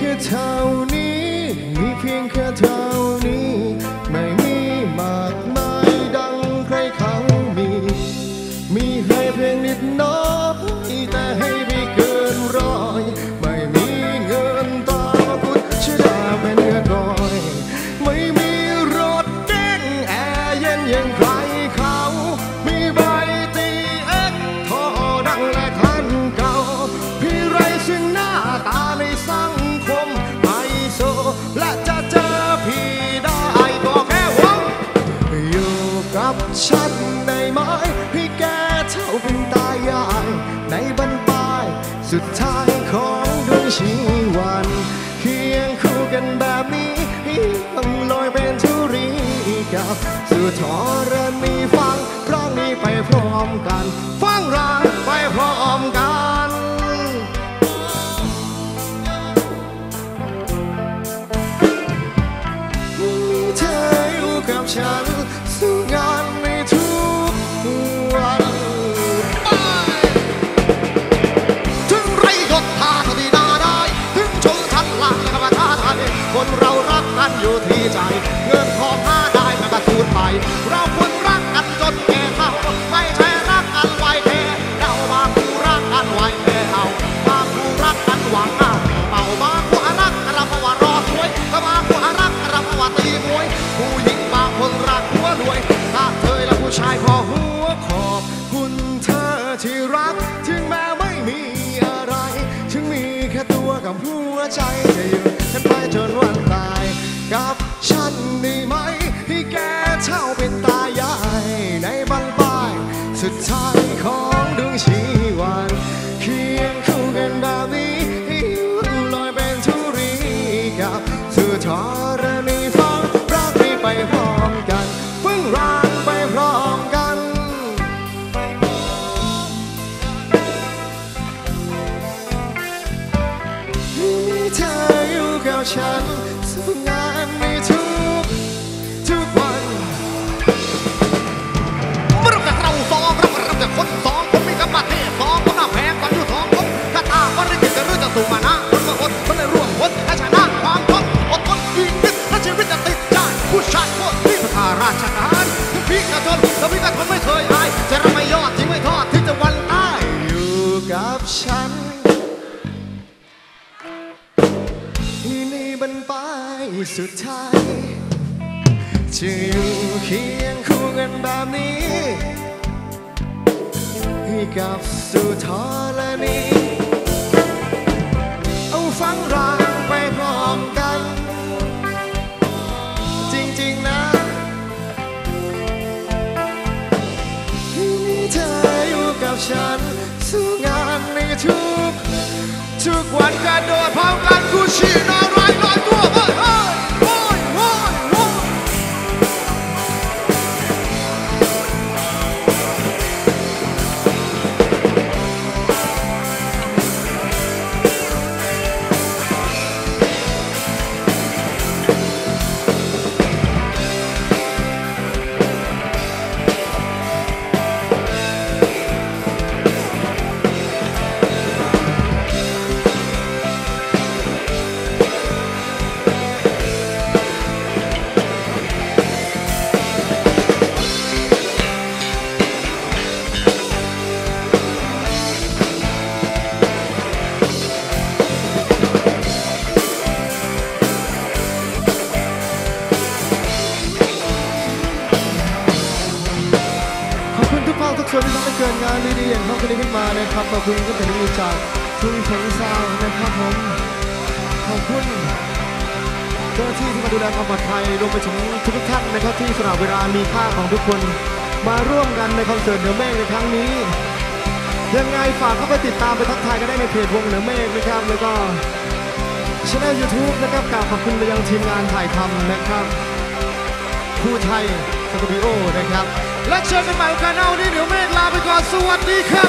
a town สุดท้ายของดวงชีวันเคียงคู่กันแบบนี้ต้องลอยเป็นทุรีกับสุดทรมีฟังร้องนี้ไปพร้อมกัน อยู่ที่ใจ เงินทองหาได้มันก็สูญไป เราควรรักกันจนแก่เฒ่าไม่ใช่รักกันไว้แค่เรามาคู่รักกันไว้แค่เอามาคู่รักกันหวังอะเป่ามาคู่รักกันเราเพราะว่ารอสวยก็มาคู่รักกันเราเพราะว่าตีมวย ผู้หญิงบางคนรักหัวรวยถ้าเธอและผู้ชายพอหัวขอบคุณเธอที่รักถึงแม้ไม่มีอะไร ถึงมีแค่ตัวกับหัวใจจะอยู่กันไปจน ฉันสู้งานในทุกทุกวันเริ่มจากเราสองราเริ่มจากคนสองผมมีกับประเทศสองคนหน้าแพงก่อนอยู่สองคนคาถาวันนี้จะเรื่องจะสู่มานะคนก็อดคนเลยร่วมคนให้ชนะความทนอดทนอีกนิดถ้าชีวิตจะติดใจผู้ชายคนที่ข้าราชการถึงพี่กระทนแต่พี่กระทนไม่เคยอายจะรับไม่ยอดทิ้งไม่ทอดที่จะวันตายอยู่กับฉัน สุดท้ายจะอยู่เคียงคู่กันแบบนี้ให้กับสุดทรณีเอาฟังรางไปพร้อมกัน จริงๆนะที่มีเธออยู่กับฉัน สู้งานในทุก ทุกวันกระโดดพร้อมกันกูชีนอะ ทุกภาคทุกส่วนที่ทำให้เกิดงานดีๆอย่างน้องคนนี้ขึ้นมานะครับขอบคุณก็เป็นดีจากทุ่งเทงซาวน์นะครับผมขอบคุณเจ้าหน้าที่ที่มาดูแลความปลอดภัยรวมไปถึงทุกท่านนะครับที่สละเวลามีค่าของทุกคน มาร่วมกันในคอนเสิร์ตเหนือเมฆในครั้งนี้ยังไงฝากเข้าไปติดตามไปทักทายกันได้ในเพจวงเหนือเมฆนะครับแล้วก็ช่องยูทูบนะครับกล่าวขอบคุณไปยังทีมงานถ่ายทำนะครับ ผู้ไทยสตูดิโอนะครับ และเชิญกันใหม่โอกาสหน้าวันนี้เดี๋ยวเมฆลาไปก่อนสวัสดีครับ